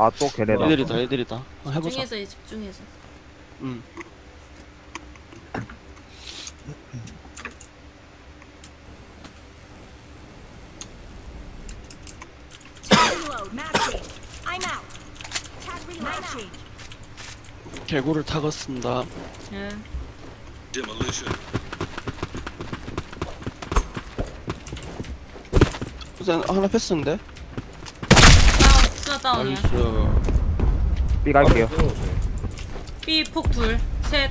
아 또 걔네다 애들이 다 애들이 다 아, 해보자 집중해서 해, 집중해서. 음. Reload. Map change. I'm out. Tag reload. Map change. 개구를 타갔습니다 예. Demolition. 우선 하나 패스인데 다운, 다운이야. B 갈게요 B 폭 둘, 셋.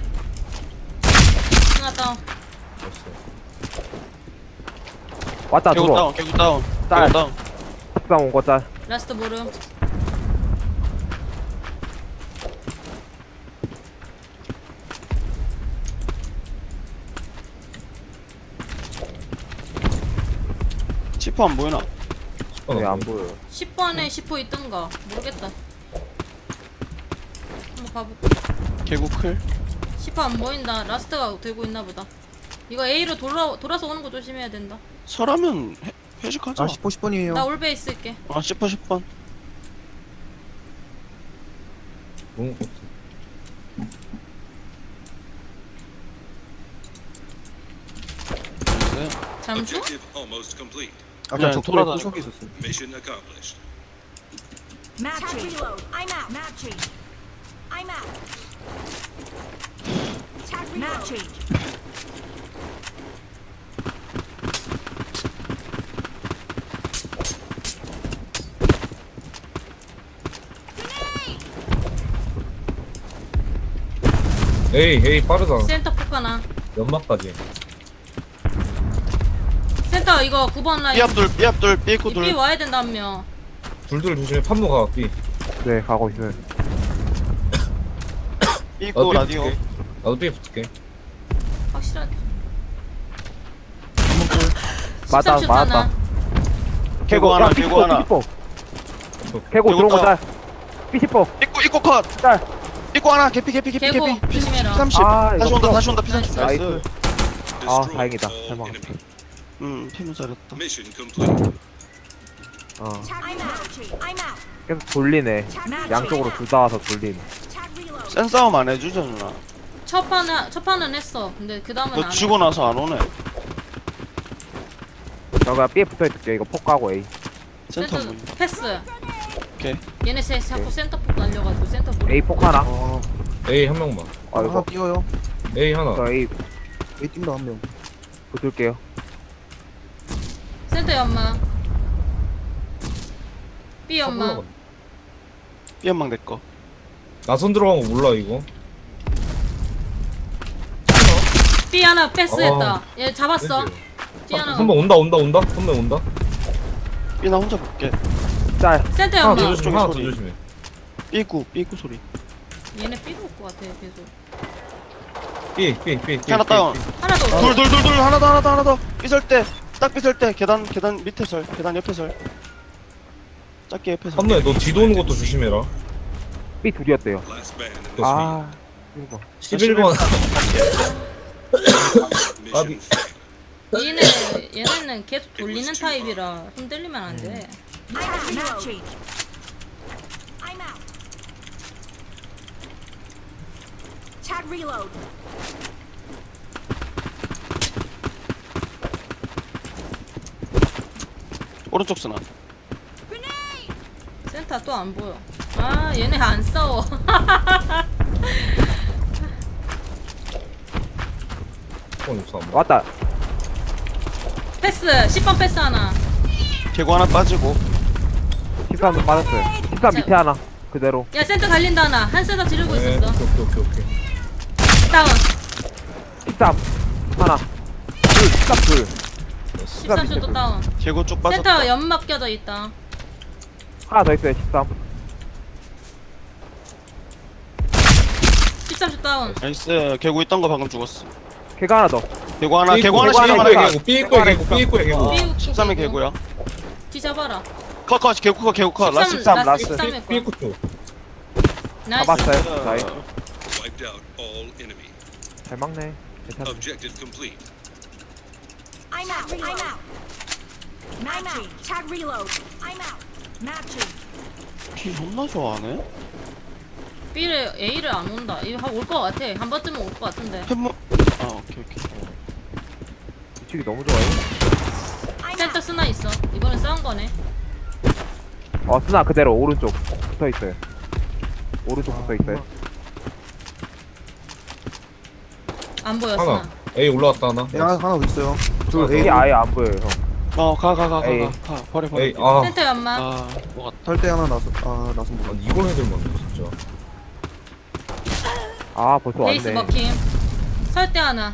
스나 다운. 왔다 개구 들어 다운 개구 다운 딸. 개구 다운 식당 온거 짤 라스트 모름. 치프 안 보이나 왜 안 보여요 10번에 10호 있던가. 모르겠다. 한번 가볼게. 개구 클 10호 안 보인다. 라스트가 들고 있나 보다. 이거 A로 돌아, 돌아서 오는 거 조심해야 된다. 설하면 해, 회식하자 아 10호 10번이에요 나 올베 있을게. 아 10번 10번 너무 네. 잠수? 아까 네, 저 돌아다니고. 돌아다니고 구석에 있었어요 Mission accomplished. Map change. Reload. I'm out. Map change. I'm out. Tag reload. Map change. 에이 에이 빠르다 센터 폭 하나. 연막까지 센터 이거 9번 라인. 삐압둘 삐압둘 삐꾸 이 B 와야 된다 한 명. 둘둘 조심해 판모가 삐 네 가고 있어요 삐꾸 라디오 붙을게. 나도 삐 붙을게 확실하게. 맞다 13슛 맞다 하나. 개구 하나 삐시뽀, 하나 삐시뽀. 개구 들어온 다. 거짤 삐시뽀 삐꾸 삐꾸 컷짤 삐꾸 하나 개피 개피 개피 개피 피 조심해라. 30 아, 다시 이거 온다 풀어. 다시 온다 피 30 나이스. 나이스 아 다행이다 잘 막았다 enemy. 음 피무 잘했다 Mission complete. 어 Tag I'm out. I'm out. 계속 돌리네. 양쪽으로 둘 다 와서 돌리네. 센 싸움 안 해주죠 누나 첫 판은 첫 판은 했어. 근데 그 다음은 너 안. 치고 나서 안 오네 저가 B에 붙어있을게 이거 폭 가고 A 센터 센터 문 패스. 오케이 얘네 셋 자꾸 센터 폭 날려가지고 센터 못. A 폭 하나 어 에이 한 명만 아 하나 이거 띄어요 에이 하나 저 A A 뛴다 한 명 붙을게요 센터 연마. B 연마. 삐연망 내꺼 나선 들어간 거 몰라 이거 B 하나 패스했다. 어. 얘 잡았어. B 하나. 한번 온다 온다 온다 한명 온다 삐나 혼자 볼게 짤 센터 하나 더 연마. 조심해 하나 더. 조심해 삐꾸 삐꾸 소리 얘네 B로 올것 같아 계속. 삐삐삐 하나 다운 하나 더. 둘둘둘둘 하나 더 하나 더 하나 더 삐설 때 딱 삐설 때 계단 계단 밑에 설 계단 옆에 설 작게 옆에 설 한번에 너 뒤도 오는 것도 조심해라 B 둘이었대요 아 이거 11번 mission. failed. 얘네 얘네는 계속 돌리는 타입이라 흔들리면 안 돼. I'm out. Map change. I'm out. Tag reload. 오른쪽 쓰나 센터 또 안 보여. 아 얘네 안 싸워. 어. 왔다 패스 10번 패스 하나. 개구 하나 빠지고 13도 빠졌어요 13 밑에 하나 그대로 야 센터 달린다 하나. 한 세더 지르고 네, 있었어. 오케이 오케이 오케이 다운. 13 하나 둘 13 둘 13슛도 다운. 개구 쭉 빠졌다 센터 연막 껴져 있다. 하나 더 있어요 13 13슛 다운. 나이스 개구 있던 거 방금 죽었어 걔가 하나 더 개구 하나 삐 개구 하나 개구 하나 삐 개구 삐 있고야 개구 어, 삐- 13의 개구야 뒤 잡아라. 컷 컷 개구 컷 개구 컷 라스 13, 라스. 13삐 했고. 있고 쪽 나이스. 잡았어요 나이 Wiped out all enemy. 잘 막네 괜찮네 Objective complete. I'm out. I'm out. Tag reload. I'm out. 피 존나 좋아하네 B를 A를 안 온다. 이거 올것 같아. 한 번쯤은 올 것 같은데. 햄머 아 오케이 오케이 위치기 너무 좋아요. 센터. 쓰나 있어. 이번엔 싸운 거네. 어, 스나 그대로 오른쪽 붙어 있어요. 오른쪽 붙어 있어요. 안 보여 하나. 쓰나. A 올라왔다 하나. A 하나, 있어요. 둘 A 아예 안 보여요, 형. 어가 가 가 에이. 가가 버려 버려 A 아. 센터 연마. 아 뭐가 설대 하나 나서 아 나선 뭐. 아니 이걸 안 돼, 진짜. 아, 벌써 베이스 왔네. 먹힘. 설대 하나.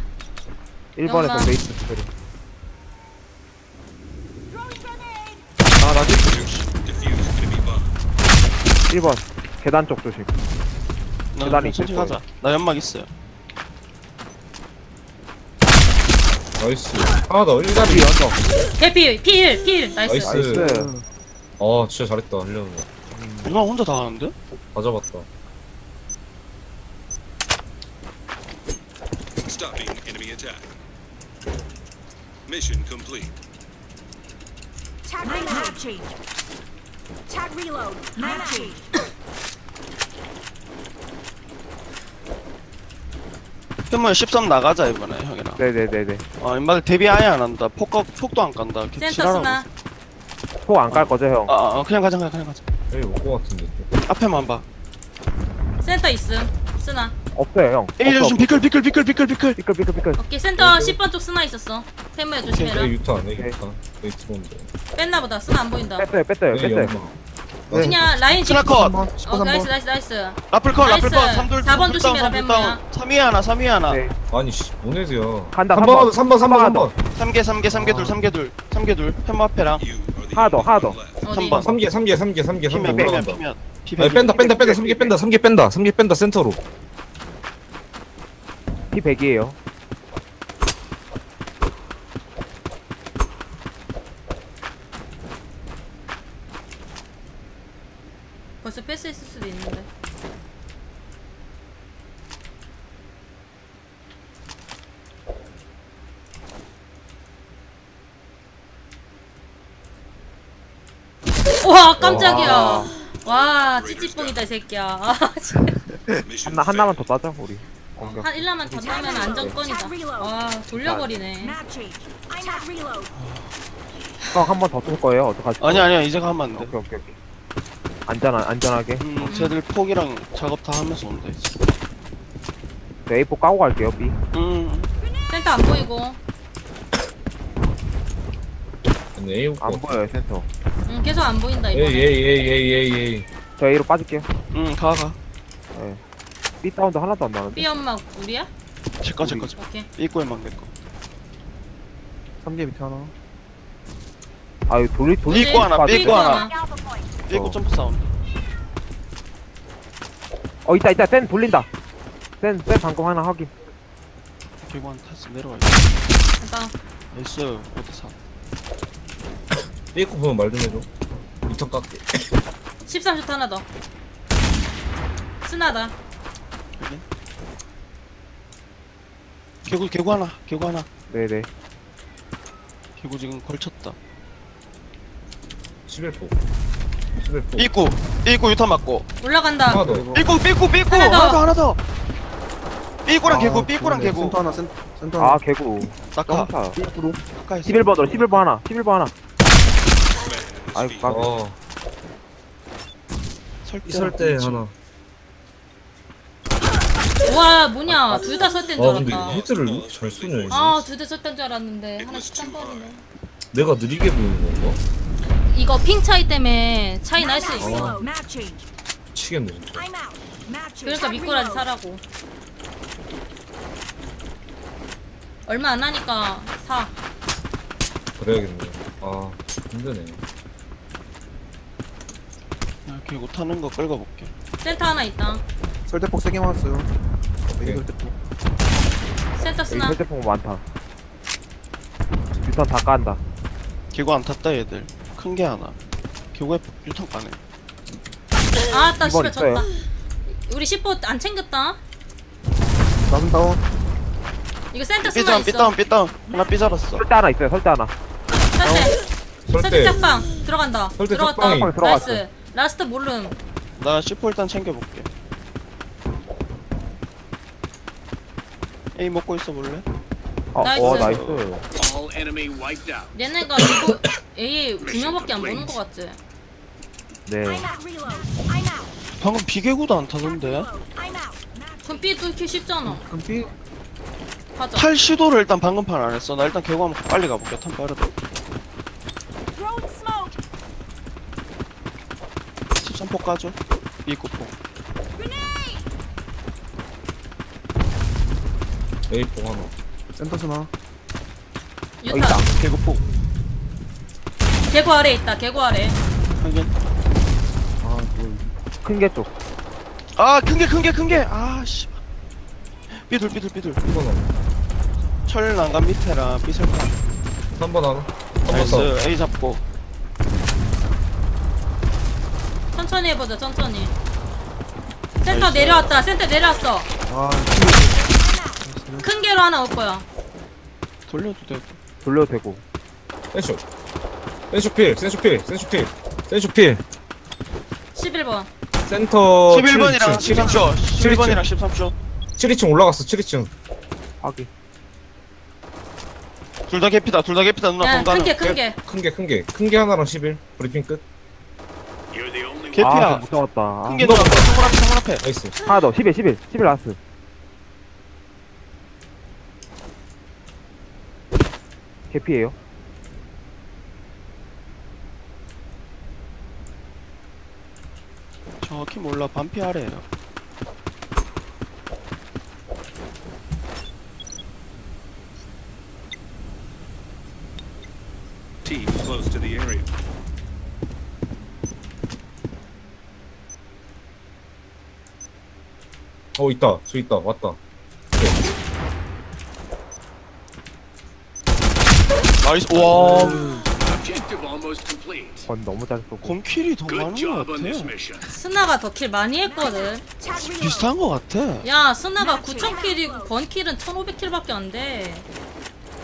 1번에서 연마. 베이스 스토리. 아 enemy bomb. 1번. 계단 쪽 조심. 나 계단이 있을 가자 나 연막 있어요 nice. 하나 더. 1다리. 이 연속. 대피 P1 P1 nice. nice. nice. 아, 진짜 잘했다. 하려는 거. 누나 혼자 다 하는데? 다 잡았다. Stopping enemy attack. Mission complete. Tag reload. Tag reload. Mag change. 햄머 13 나가자 이번에 형이랑 네네네네. 아 인마들 데뷔 아예 안 한다 폭 폭도 안 간다 걔 센터 지랄하고 쓰나. 폭 안 깔 거죠, 형? 아, 아 그냥 가자 그냥, 가자 A 올것 같은데. 앞에만 봐 센터 있음. 쓰나. 없어요, 형. 에이 없어, 좀 비클 비클 비클 비클 비클 삐끌, 삐끌, 삐끌. 오케이 센터 10번 쪽 쓰나 있었어. 태무야 조심해라. A 오케이. 유타. A 들어온다. 뺐나 보다. 쓰나 안 보인다. 뺐어요, 뺐어요, A 뺐어요. 네. 그냥 라인 집. 스나컷 3번 10번 어 나이스 3번. 나이스 나이스. 라플컷 나이스. 라플컷 3돌 4번 조심해라, 뱀모야. 3위 하나 3위 하나 네. 아니, 씨. 보내세요. 간다, 3번, 3번, 3번, 하나 더. 3번. 3개 3개 3개 둘 3개 둘 3개 둘 햄머 앞에랑 You are the 하나 더, only 하나 더. one left. 어디? 3번 3개, 3개, 3개, 3개, 3개 피면 피면 올라간다. 피 뺀다, 뺀다, 뺀다, 3개 뺀다, 3개 뺀다, 3개 뺀다, 센터로. P 100이에요. 벌써 패스했을 수도 있는데. 와 깜짝이야. 와. 와 찌찌뽕이다 이 새끼야. 아, 진짜. 하나, 하나만 failed. 더 따자, 우리. 공격. 한 1라만 더 따면 안정권이다. 와 돌려버리네. Mag change. I'm out. Reload. 형, 한번 더 쏠 거예요. 어떡하지? 아니 아니야 이제 가면 안돼 오케이, 오케이, 오케이. 안전한, 안전하게. 음 쟤들 폭이랑 작업 다 하면서 온다 이제 네, A4 까고 갈게요, B. 음 센터 안 보이고. 아니, A 안. 보여요, 센터. 응 계속 안 보인다 A, A, A. 저 A로 빠질게요. 음, 가, 가. B 사운드 하나도 안 나는데. B 엄마 우리야? 제거, 제거, 제거. 오케이. 삐꼬에 막내 거. 3개 밑에 하나. 아, 이거 돌리, 돌리. 삐꼬 하나, 빠질 삐꼬 때. 하나. 어. 점프 사운드. 어, 있다, 있다. 센 돌린다. 센, 센 방금 하나 확인. 한 타스 내려와. 잠깐. 나이스. 어디 사? 거 보면 말 좀 해줘. 리턴 깎게. 13슛 하나 더. 스나다. 여기. 개구, 개구 하나. 개구 하나. 네네. 개구 지금 걸쳤다. 11포. 11포. 삐꼬. 삐꼬 유타 맞고. 올라간다. 하나 더. 삐꼬, 삐꼬, 삐꼬. 하나 더. 하나 더, 하나 더. 삐꼬랑 아, 개구, 좋네. 개구. 센터 하나 센 센터 아, 하나. 개구. 낙하. 깜짝. 삐꾸로. 있어. 11번으로, 11번 하나. 11번 하나. Is 깜 어, 설대. 이설때 하나. 와 뭐냐 둘다 설대인 줄 아, 근데 알았다. 헤드를 이렇게 잘 쏘냐, 이거. 아둘다 설대인 줄 알았는데 하나 13번이네. 내가 느리게 보이는 건가? 이거 핑 차이 때문에 차이 날수 Mag 있어. 미치겠네, 진짜. 그러니까 미꾸라지. 사라고. 얼마 안 하니까 사. 그래야겠네. 아, 힘드네. 야, 개구 타는 거 끌고 볼게. 센터 하나 있다. 설대폭 3개 맞았어요. 오케이. 설대폭. 센터 쓰나? 설대폭 많다. 유턴 다 깐다. 개구 안 탔다 얘들. 큰 게 하나. 개구에 유턴 까네. 아따 이번 씨발 있어요. 졌다. 우리 10보 안 챙겼다. 다운. 이거 센터 스나 B 다운, 있어. B 다운, B 다운. 하나 B 잡았어. 설대 하나 있어요, 설대 하나. 설대. 설대. 짝방 들어간다. 설대 들어갔다. 짝방이 들어갔어. nice. last 모름. 나 C4 일단 챙겨볼게 A 먹고 있어 볼래? 어, nice. 어 nice wiped out. 얘네가 이거 A 두 명밖에 안 보는 것 같지? 네. 방금 비계구도 안 타던데? 그럼 B 뚫기 쉽잖아. 그럼 B 가자. 탈 시도를 일단 방금 판 안 했어 나 일단 개구 한번 빨리 가볼게 탐 빠르다 Throwing smoke. 13폭 까줘 B구폭 Grenade. A4 하나. 센터 스나 어 유타. 있다 개구폭 개구 아래 있다. 개구 아래. 확인 큰게 쪽 아 큰 게 큰 게 큰 게 아 씨 삐둘 삐둘 삐둘 1번 하나. 철 난간 밑에랑 삐설까 3번 하나. 3번 나이스 더. A 잡고 천천히 해보자. 천천히. 센터 나이스. 내려왔다. 센터 내려왔어. 아 큰 개로 하나 올 거야. 돌려도 되고 돌려도 되고 센쇼. 센쇼 필. 센쇼 필. 센쇼 필. 센쇼 필. 11번. 센터 11번이랑 7층. 13초 11번이랑 13초 7층 올라갔어. 7층. 확인 둘다 개피다 둘 다 개피다 누나 야, 건가는 큰 개, 큰 개. 큰 게, 큰 게. 큰게 하나랑 11. 브리핑 끝. 개피야 아 못 잡았다 아, 큰게 누나 창문 앞에 창문 앞에 나이스. 하나 더 11 11 11 라스 개피에요 정확히 몰라 반피 아래에요 Team close to the area. 어, 있다. 저 있다. 왔다. nice 와. 건 너무 잘 쏘고 건kill이 더 많은 것 같아. 스나가 더 kill 많이 했거든. 비슷한 것 같아 야, 스나가 9,000kill이고 건kill은 1,500kill밖에 안 돼.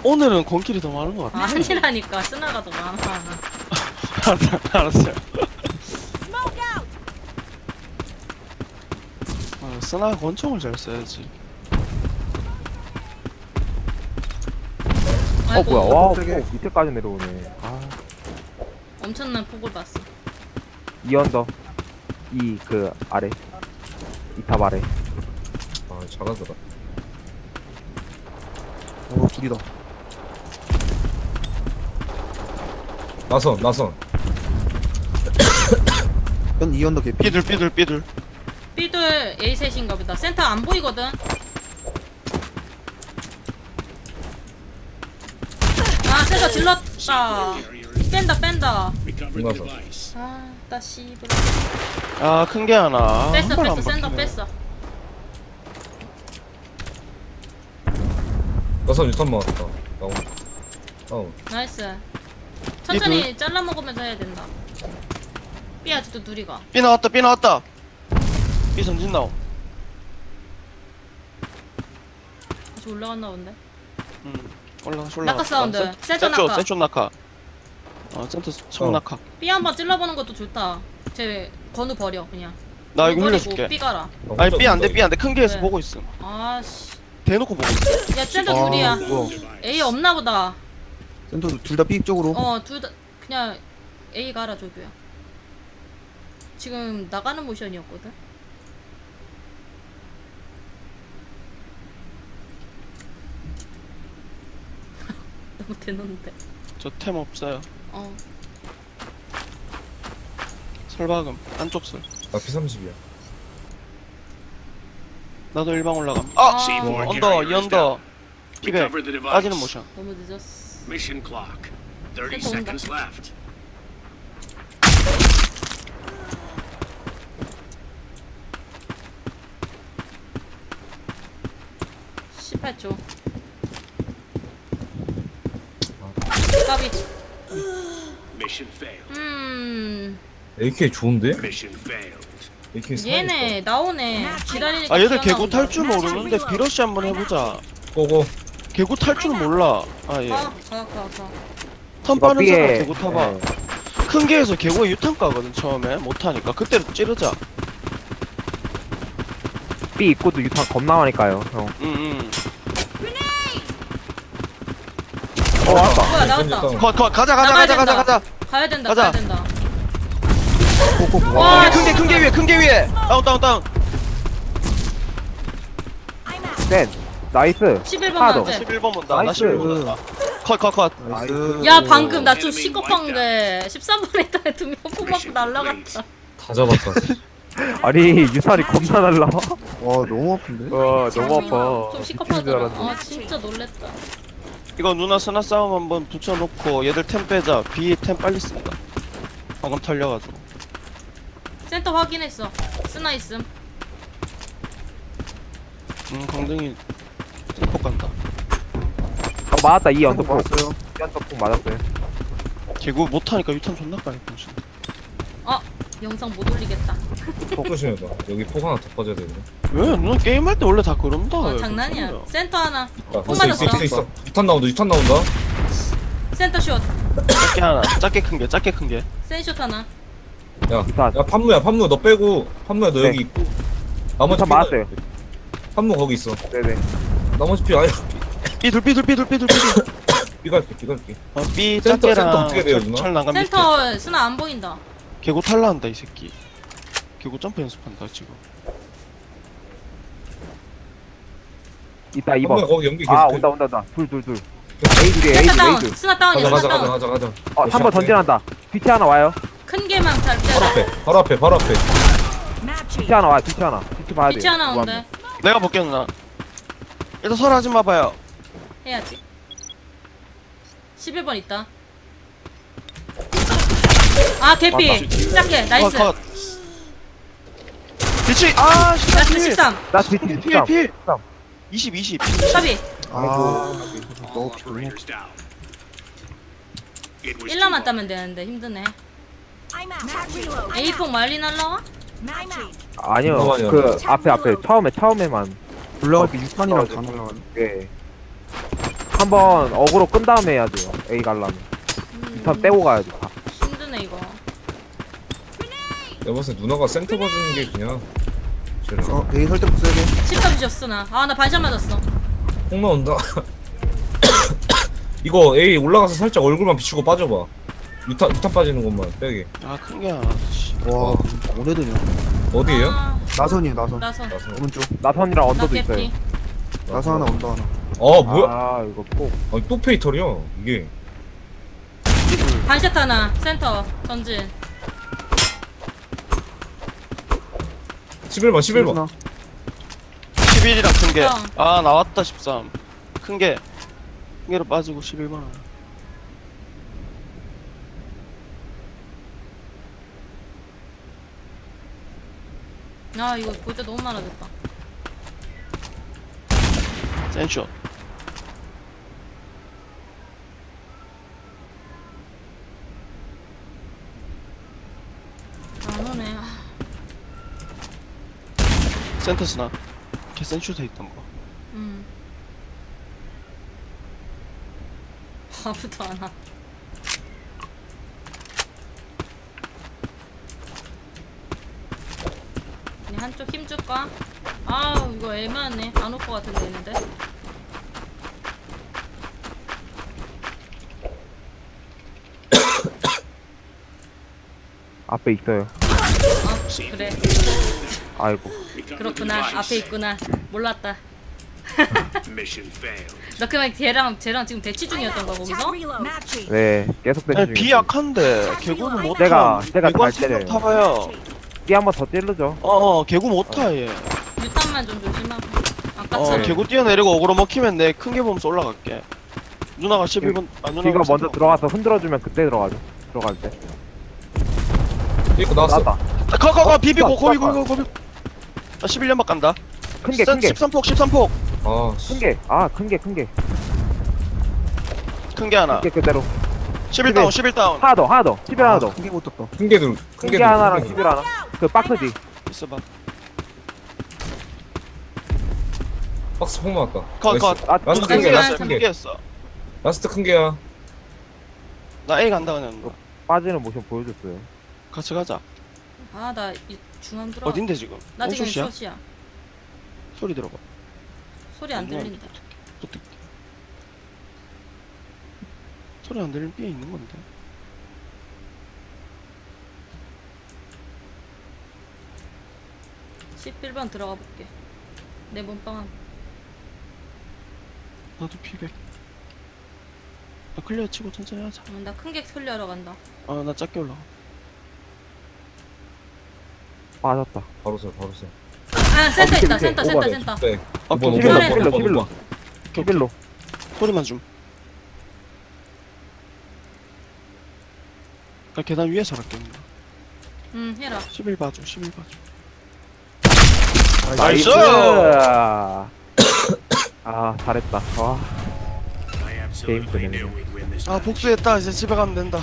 오늘은 건kill이 더 많은 것 같아 아니라니까. 스나가 더 많아. 알았어 알았어요 out. 아, 스나 권총을 잘 써야지 어 아이고, 뭐야 와 세게. 폭 밑에까지 내려오네 아 엄청난 폭을 봤어. 이 언더 이그 아래 이 탑 아래 아, 잘하더라. 어 둘이다 나선, 나선. 연 2연더 개피 삐둘 삐둘 삐둘 B들 A 셋인가 보다. 센터 안 보이거든. 아, 센터 질렀다. 뺀다, 뺀다. Recover the device. 아, 나 씨발. 아 큰 게 하나 뺐어, 뺐어, 박히네. 뺐어. 나선 유탄 맞았다. 나온. 어, nice. 천천히 잘라 먹으면서 해야 된다. B 아직도 둘이가. B 나왔다 B 나왔다 B 전진 나옴 다시 올라갔나 본데. 음 올라가 올라가 낙하 사운드. 센터 낙하. 센쪽 낙하 어 센터 청 어. 낙하 B 한번 찔러보는 것도 좋다. 쟤 건우 버려 그냥. 나 이거 흘려줄게 B 가라. 아니 B 안돼 B 안돼 큰 게에서 왜? 보고 있음 아씨. 대놓고 보고 있음 야 센터 아, 둘이야. 뭐야 A 없나 보다. 센터 둘 다 B 쪽으로 어, 둘 다 그냥 A 가라 조교야. 지금 나가는 모션이었거든. 대놓는데. 저 템 없어요 어. 설박음 안쪽 설 나 P30이야. 나도 일방 올라감 아, 아! C4 언더 이 carrier is 언더 down. 피백 Recover the device. 빠지는 모션 너무 늦었어. Mission clock. 30 Second. seconds left. 십 18초. 까비. 음. AK 좋은데? AK 사 얘네 나오네. 기다리니까. 아 얘들 개구. 탈 줄 모르는데 비러시 한번 해보자 고고. 개구 탈 줄 몰라 아예 가, 가, 가, 가. 턴 이거 빠른 사람 개구 타봐 예. 큰 개에서 개구가 유탄 가거든 처음에 못하니까 그때로 찌르자 B 입고도 유탄 겁나 많으니까요 형 응응 어, 왔다. 뭐야 나왔다. 컷, 컷, 가자, 가자, 나가야 가자, 가자, 된다. 가자. 가야 된다. 가자. 가야 된다. 꼭꼭 와, 큰 개, 큰 개 위에, 큰 개 위에. 다운, 다운, 다운. 센 nice 11번 하나 더. 맞지? 11번 본다. 나 nice. 11번 본다. 컷, 컷, 컷. nice 야 방금 나좀 wiped 게 13번에 있다 두명 뽑아고 날라갔다. 다 잡았다. 아니 유탄이 겁나 날라 와 너무 아픈데? 와 너무 아파 좀 미치는 줄 시급하더라. 알았네. 아 진짜 놀랬다. 이거 누나 스나 싸움 한번 붙여놓고 얘들 템 빼자. B 템 빨리 쓴다. 방금 털려가지고. 센터 확인했어. 스나 있음. 음, 강등이 폭 간다. 어, 맞았다 이 언더폭 맞았어요 이 언더폭 맞았어요 개구 못하니까 유탄 존나 병신. 아 영상 못 올리겠다. 폭 조심해봐. 여기 폭 하나 더 빠져야 되네. 왜? 누나 게임할 때 원래 다 그런다. 어, 왜 장난이야. 센터 하나. 야, 폭 있어, 있어, 맞았어. 있어, 있어. 유탄 나온다, 유탄 나온다. 센터 슛. 작게 하나. 작게 큰 게, 작게 큰 게. 센슛 하나. 야, 유탄 야, 판무야, 판무 너 빼고, 판무야 너 네. 여기 있고. 나머지 유탄 맞았어요 판무 거기 있어. 네네 나머지 피 아야. B 둘, B 둘, B 둘, B 둘, B 둘. 삐갈게, 삐갈게. 어, B 센터, 센터 작게랑 어떻게 돼요, 철- 누나? 철 나간 밑에. 센터 스나 안 보인다. 개구 탈라한다 이 새끼. 개구 점프 연습한다 지금. 이따 판무야 2번 거기 연기 계속. 아 해. 온다 온다 온다 둘둘둘 A 둘이 A 둘 A 다운. 둘 스나 다운이야. 가자, 스나 가자, 가자, 다운. 가자, 가자. 어 3번 전진한다 뒤치 하나 와요 큰 개망 잘 바로 때. 앞에, 바로 앞에, 바로 앞에. 뒤치 하나 와요 뒤치 하나 뒤치 봐야 돼 빛이 하나 온대. 내가 볼게 누나. 일단 설하지 마봐요. 해야지. 11번 있다. 아 개피. 짝해. 나이스. 컷, 컷. 뒤치. 아, 씨. 나이스 13. 나 뒤치 필, 뒤치 필. 삼. 20, 20. 까비. 아 너무 피곤해 operators down. It was 1라만 too 따면 되는데 힘드네. I'm out. Mag reload. A폭 말리 날라와? Out. 아니요 잠깐만요. 그 앞에 앞에 처음에 처음에만 올라갈 때 유탄이랑 떨어져. 다 날라가네 예 한번 어그로 끈 다음에 해야 돼요 A 갈라면 유탄 빼고 가야 돼 다. 힘드네 이거. 내가 봤을 때 누나가 센터 봐주는 게 그냥. 어 A 설때 써야 돼 10점 주셨어 나. 아 나 반샷 맞았어. 폭 나온다. 이거 A 올라가서 살짝 얼굴만 비추고 빠져봐. 유탄, 유탄 빠지는 것만 빼게. 아, 큰 게야. 씨. 와 오래되냐 어디에요? 아, 나선이에요 나선 나서. 나 나서. 오른쪽 나선이랑 언더도 있어요 개피. 나선 하나 언더 하나 아, 뭐야? 아 이거 폭 아니, 또 페이터리야, 이게. 반샷 하나. 센터 전진. 11번, 11번. 하나. 11이랑 큰 게. 어. 아, 나왔다, 13. 큰 게. 큰 게로 빠지고 11만. 아 이거 볼때 너무 많아졌다. 센쇼. 안 오네. 아, 센터 스나. 걔돼 있던 거. 음. 아무도 안 와. 그냥 한쪽 힘 줄까? 아우 이거 애매하네. 안 올 것 같은데 있는데. 앞에 있어요 아 그래. 아이고 그렇구나. 앞에 있구나. 몰랐다. 너 그냥 걔랑 쟤랑 지금 대치 중이었던 Tag 거기서? 네 계속 대치 B 중이에요 약한데. 개구는 못 내가- 타. 내가 잘 때려요. 생각 타봐요. B 한번 더 찌르죠 어, 어, 개구 못 타, 얘. 유탄만 좀 조심하고. 어, 아까처럼. 개구 뛰어내리고 어그로 먹히면 내큰게 보면서 올라갈게. 누나가 11번, 아, 누나가 B가 먼저. 들어가서 흔들어주면 그때 들어가죠 들어갈 때 이거 나왔어. 나왔다 아, 거, 거, 거, 비비, 고, 고비, statue. 고비, 고비. 나 11년밖 간다. 큰 게 큰 게 13폭, 13폭. 아, 씨. 큰 게 아 큰 게 큰 게 큰 게 하나. 큰 게 그대로 11다운, 11다운. 하나 더 하나 더11 하나 더 큰게 못 떴다 큰 개들, 큰 큰게 개들. 하나랑 큰. 11 하나 그 박스 뒤 있어봐. 박스 폭 나왔다. 컷, 나이스. 컷. 아 라스트 큰큰 개, 개, 라스트 큰큰 개. 개였어. 라스트 큰 개야. 나 A 간다, 그냥. 빠지는 모션 보여줬어요. 같이 가자 아 나 이 중앙 들어. 어딘데 지금 나 지금 엉소시야? 숏이야. 소리 들어봐 소리 안 들린다. 어떻게 소리 안 들리는 삐에 있는 건데 11번 들어가 볼게. 내 몸빵. 나도 피백 나 클리어 치고 천천히 하자 어, 나큰 게 클리어러 간다. 아 나 작게 올라가 빠졌다. 바로 써 바로 써아 센터 밑에, 있다. 센터 센터 센터. 네 아. 오번 오번 11로, 오번 키빌로. 소리만 좀 나 계단 위에서 할게 그냥. 응 해라. 11 봐줘 11 봐줘 나이스! 아, 잘했다. 와. Win this 아 복수했다 이제 집에 가면 된다